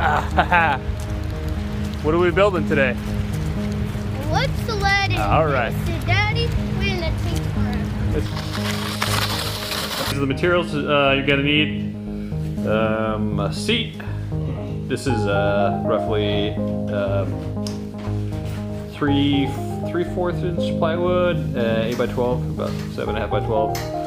Ah, what are we building today? What's the lead All right. Daddy, we're gonna take forever. These are the materials uh, you're gonna need. Um, a seat. This is uh, roughly um, three three fourths inch plywood, uh, eight by twelve, about seven and a half by twelve.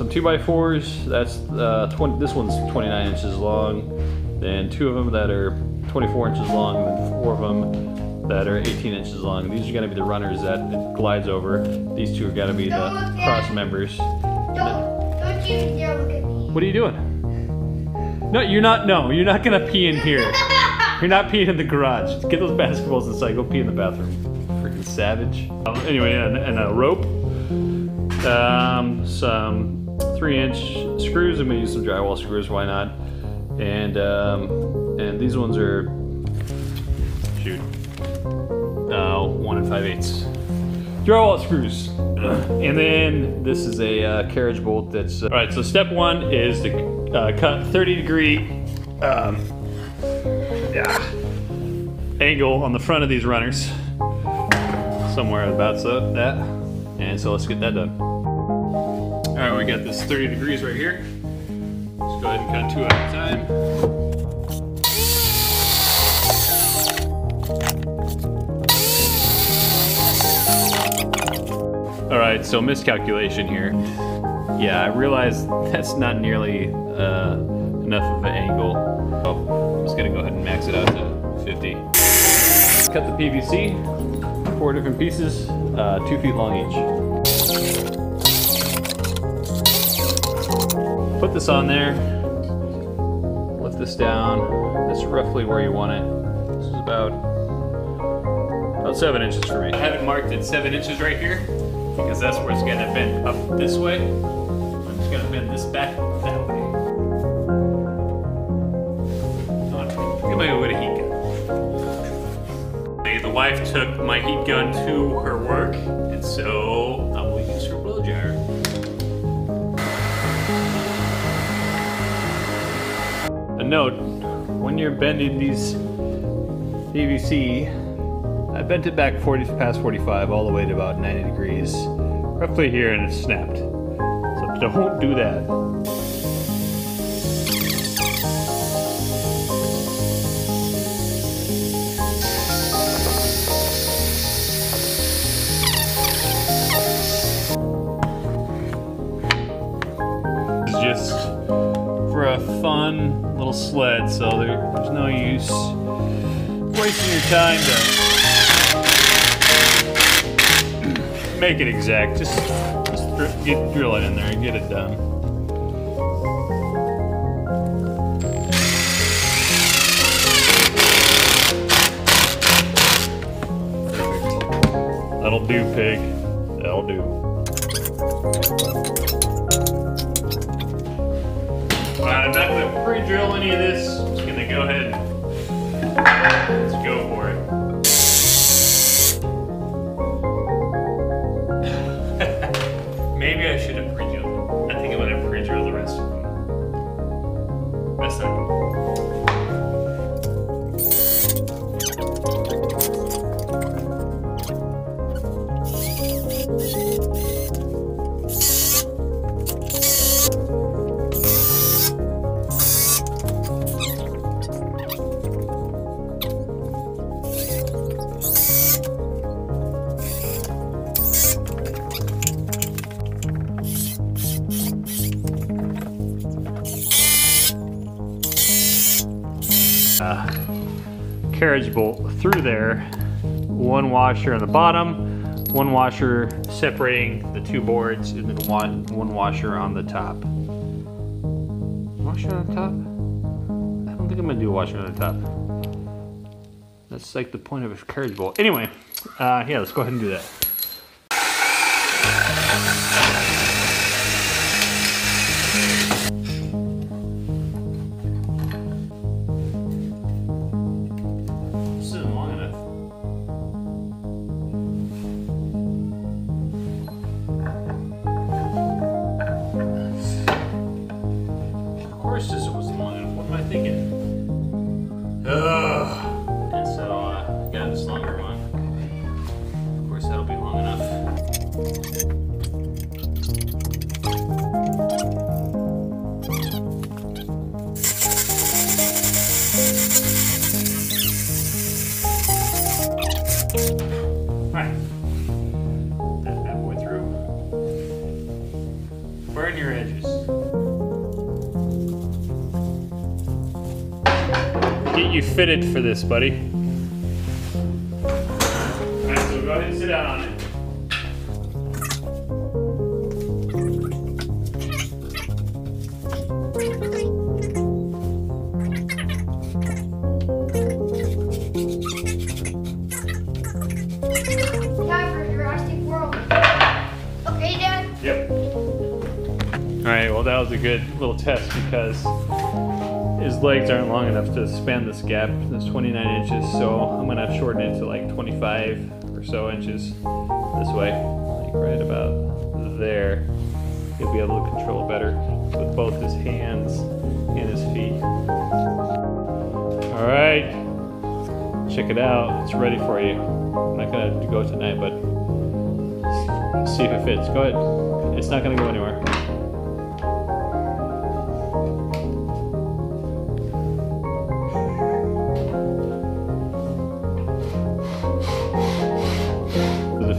Some two by fours. That's uh, 20, this one's 29 inches long. Then two of them that are 24 inches long, and then four of them that are 18 inches long. These are gonna be the runners that it glides over. These two are gonna be Don't the cross members. Don't, don't you dare look at me. What are you doing? No, you're not. No, you're not gonna pee in here. You're not peeing in the garage. Get those basketballs inside. Go pee in the bathroom. Freaking savage. Um, anyway, and, and a rope. Um, some three-inch screws. I'm gonna use some drywall screws. Why not? And um, and these ones are shoot. Uh, one and five eighths. Drywall screws. And then this is a uh, carriage bolt that's. Uh, all right, so step one is to uh, cut 30 degree um, yeah, angle on the front of these runners. Somewhere about so that. And so let's get that done. All right, we got this 30 degrees right here. Let's go ahead and cut two at a time. All right, so miscalculation here. Yeah, I realize that's not nearly uh, enough of an angle. Oh, I'm just gonna go ahead and max it out to 50. Cut the PVC, four different pieces, uh, two feet long each. Put this on there, lift this down. That's roughly where you want it. This is about about seven inches for me. I have it marked at seven inches right here because that's where it's gonna bend up this way. I'm just gonna bend this back that way. Get my way to heat gun. The wife took my heat gun to her work, and so note: when you're bending these PVC, I bent it back 40 past 45 all the way to about 90 degrees, roughly here, and it snapped. So don't do that. It's just a fun little sled, so there, there's no use wasting your time to make it exact. Just, just get drill it in there and get it done. That'll do, pig. That'll do. Pre-drill any of this. I'm just gonna go ahead and let's go for it. Uh, carriage bolt through there. One washer on the bottom, one washer separating the two boards, and then one, one washer on the top. Washer on the top? I don't think I'm gonna do a washer on the top. That's like the point of a carriage bolt. Anyway, uh, yeah, let's go ahead and do that. burn your edges. Get you fitted for this, buddy. Alright, so go ahead and sit down on it. Yep. Yep. Alright, well that was a good little test because his legs aren't long enough to span this gap. It's 29 inches, so I'm gonna shorten it to like 25 or so inches this way, like right about there. He'll be able to control it better with both his hands and his feet. Alright, check it out. It's ready for you. I'm not gonna go tonight, but see if it fits. Go ahead. It's not gonna go anywhere.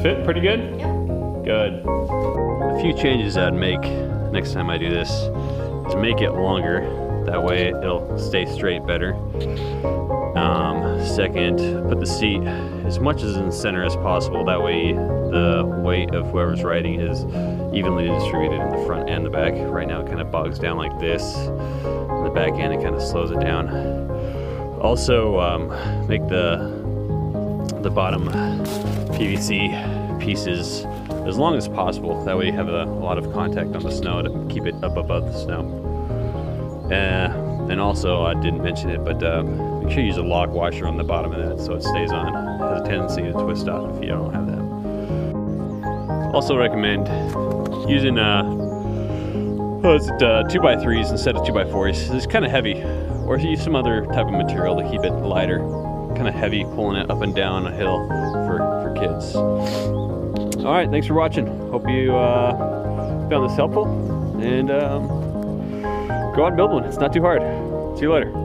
Fit pretty good? Yep. Good. A few changes I'd make next time I do this is make it longer. That way it'll stay straight better. Um, second, put the seat as much as in the center as possible. That way the weight of whoever's riding is evenly distributed in the front and the back. Right now it kind of bogs down like this. In the back end it kind of slows it down. Also, um, make the the bottom PVC pieces as long as possible. That way you have a, a lot of contact on the snow to keep it up above the snow. Uh, and also, I didn't mention it, but uh, make sure you use a lock washer on the bottom of that so it stays on. It has a tendency to twist off if you don't have that. Also recommend using uh, it, uh, 2x3s instead of 2x4s. It's kind of heavy. Or use some other type of material to keep it lighter. Kind of heavy, pulling it up and down a hill for kids. All right, thanks for watching. Hope you uh, found this helpful. And um, go out and build one. It's not too hard. See you later.